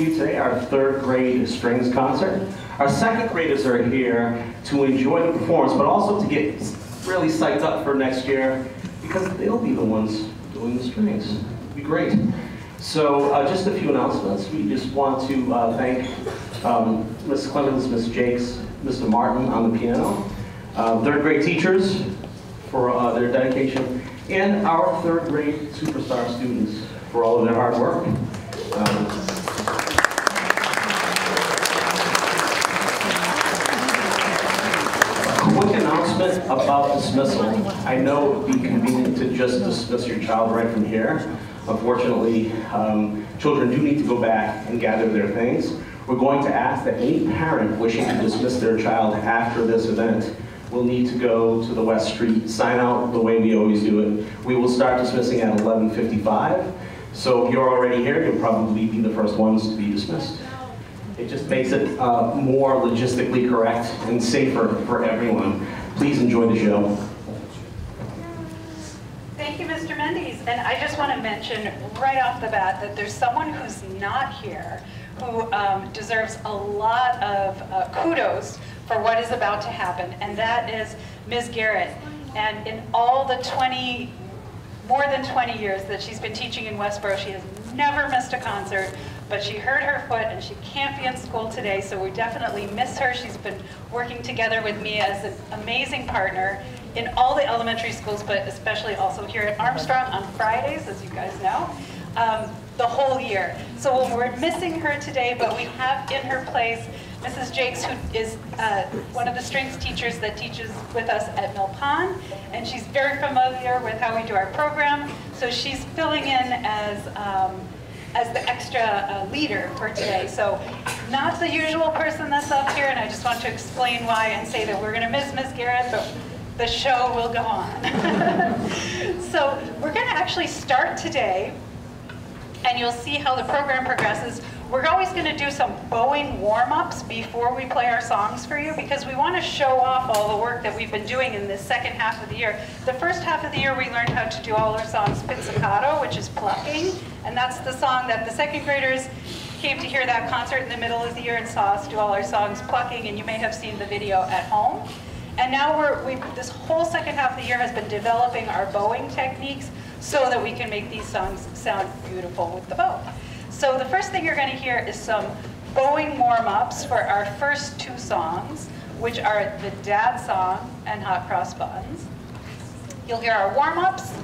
you today, our third grade strings concert. Our second graders are here to enjoy the performance, but also to get really psyched up for next year because they'll be the ones doing the strings. It'll be great. So uh, just a few announcements. We just want to uh, thank um, Ms. Clemens, Ms. Jakes, Mr. Martin on the piano, uh, third grade teachers for uh, their dedication, and our third grade superstar students for all of their hard work. Um, about dismissal. I know it would be convenient to just dismiss your child right from here. Unfortunately, um, children do need to go back and gather their things. We're going to ask that any parent wishing to dismiss their child after this event will need to go to the West Street, sign out the way we always do it. We will start dismissing at 11:55. So if you're already here, you'll probably be the first ones to be dismissed. It just makes it uh, more logistically correct and safer for everyone. Please enjoy the show. Thank you, Mr. Mendes. And I just want to mention right off the bat that there's someone who's not here who um, deserves a lot of uh, kudos for what is about to happen, and that is Ms. Garrett. And in all the 20, more than 20 years that she's been teaching in Westborough, she has never missed a concert, but she hurt her foot and she can't be in school today, so we definitely miss her. She's been working together with me as an amazing partner in all the elementary schools, but especially also here at Armstrong on Fridays, as you guys know, um, the whole year. So we're missing her today, but we have in her place Mrs. Jakes, who is uh, one of the strings teachers that teaches with us at Mill Pond, and she's very familiar with how we do our program. So she's filling in as um, as the extra uh, leader for today. So not the usual person that's up here, and I just want to explain why and say that we're going to miss Miss Garrett, but the show will go on. so we're going to actually start today, and you'll see how the program progresses. We're always going to do some bowing warm-ups before we play our songs for you because we want to show off all the work that we've been doing in this second half of the year. The first half of the year we learned how to do all our songs pizzicato, which is plucking, and that's the song that the second graders came to hear that concert in the middle of the year and saw us do all our songs plucking, and you may have seen the video at home. And now we're, we this whole second half of the year has been developing our bowing techniques so that we can make these songs sound beautiful with the bow. So the first thing you're going to hear is some bowing warm-ups for our first two songs, which are the Dad Song and Hot Cross Buns. You'll hear our warm-ups,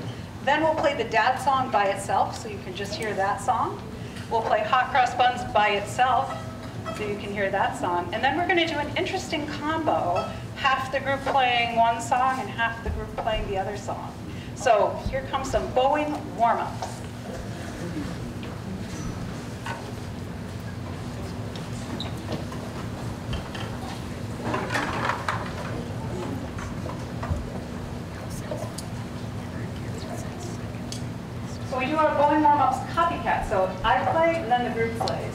then we'll play the Dad Song by itself, so you can just hear that song. We'll play Hot Cross Buns by itself, so you can hear that song. And then we're going to do an interesting combo, half the group playing one song and half the group playing the other song. So here comes some bowing warm-ups. We do our bowing warm-ups copycat. So I play and then the group plays.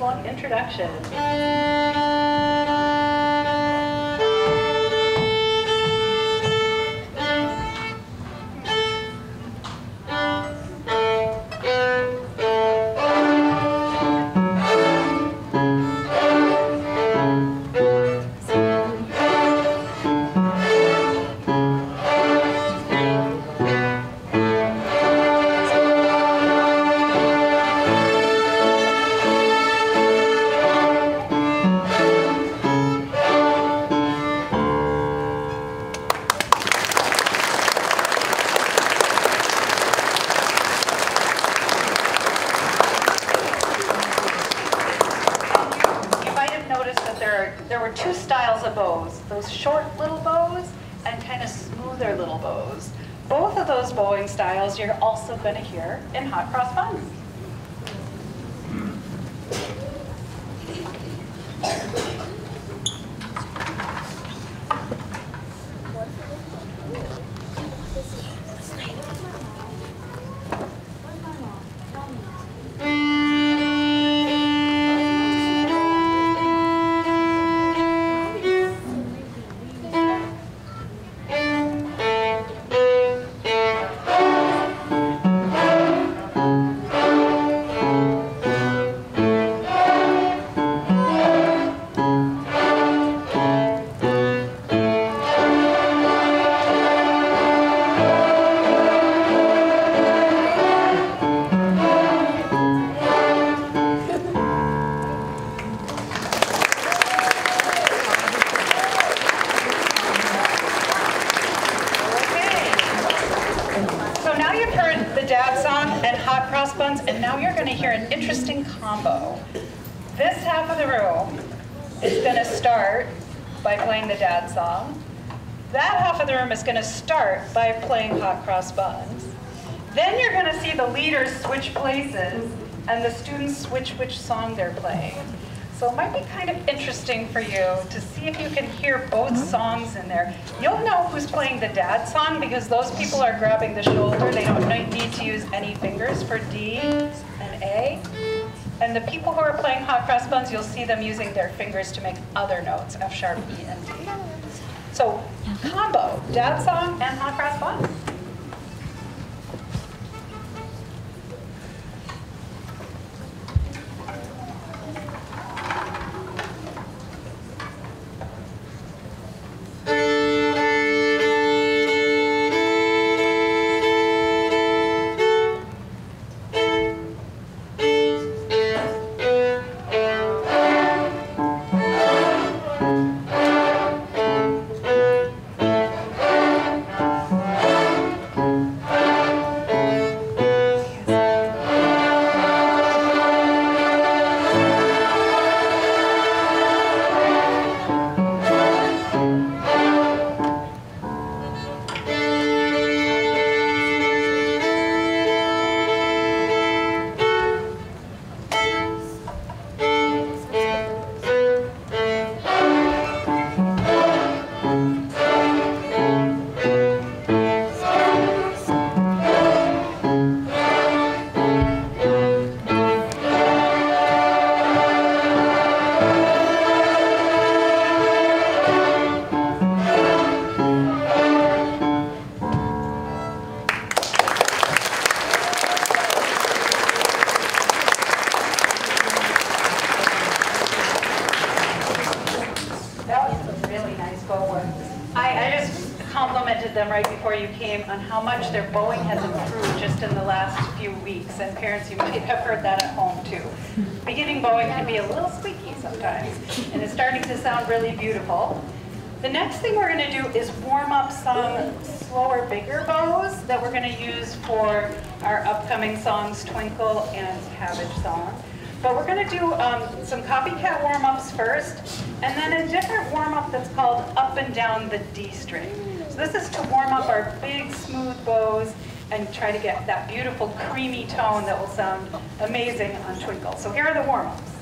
Long introduction. You're also going to hear in hot cross buns. The room is going to start by playing the dad song. That half of the room is going to start by playing hot cross buns. Then you're going to see the leaders switch places and the students switch which song they're playing. So it might be kind of interesting for you to see if you can hear both songs in there. You'll know who's playing the dad song because those people are grabbing the shoulder. They don't need to use any fingers for D and A. And the people who are playing hot cross buns, you'll see them using their fingers to make other notes, F sharp, E, and D. So combo, dad song and hot cross buns. Parents, you might have heard that at home too. Beginning bowing can be a little squeaky sometimes, and it's starting to sound really beautiful. The next thing we're going to do is warm up some slower, bigger bows that we're going to use for our upcoming songs, Twinkle and Cabbage Song. But we're going to do um, some copycat warm-ups first, and then a different warm-up that's called up and down the D string. So this is to warm up our big, smooth bows and try to get that beautiful, creamy tone that will sound amazing on Twinkle. So here are the warm-ups.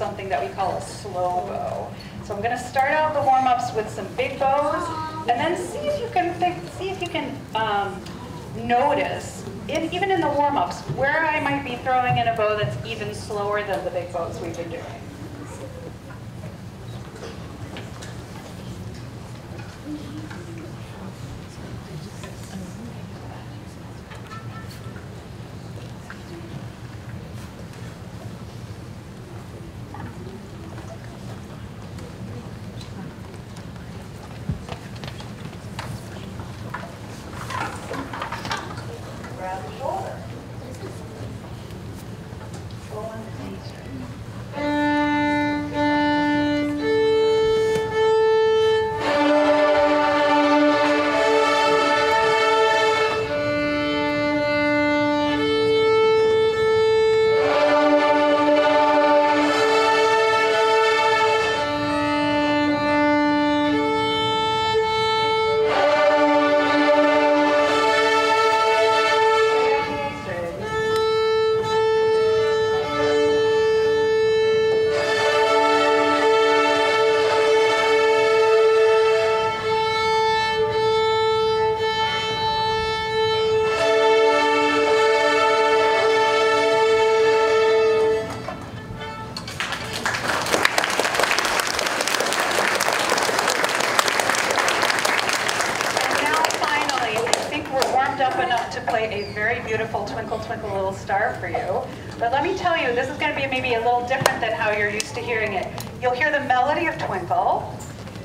Something that we call a slow bow. So I'm going to start out the warm-ups with some big bows, and then see if you can think, see if you can um, notice, in, even in the warm-ups, where I might be throwing in a bow that's even slower than the big bows we've been doing. Beautiful Twinkle Twinkle Little Star for you. But let me tell you, this is going to be maybe a little different than how you're used to hearing it. You'll hear the melody of Twinkle,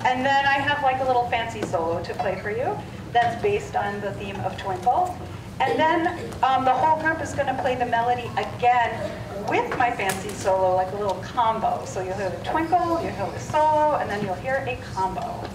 and then I have like a little fancy solo to play for you that's based on the theme of Twinkle. And then um, the whole group is going to play the melody again with my fancy solo, like a little combo. So you'll hear the twinkle, you'll hear the solo, and then you'll hear a combo.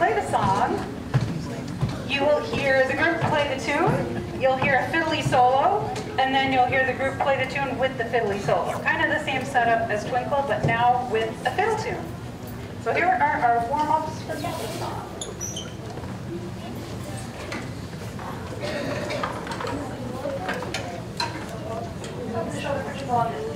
Play the song, you will hear the group play the tune, you'll hear a fiddly solo, and then you'll hear the group play the tune with the fiddly solo. Kind of the same setup as Twinkle, but now with a fiddle tune. So here are our warm-ups for Cabbage Song. The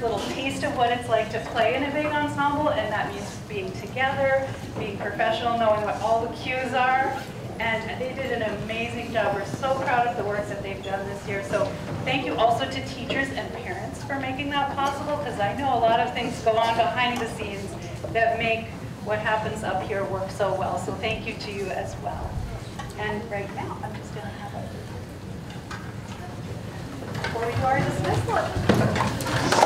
little taste of what it's like to play in a big ensemble, and that means being together, being professional, knowing what all the cues are. And they did an amazing job. We're so proud of the work that they've done this year. So thank you also to teachers and parents for making that possible, because I know a lot of things go on behind the scenes that make what happens up here work so well. So thank you to you as well. And right now, I'm just going to have a, before we do our dismissal,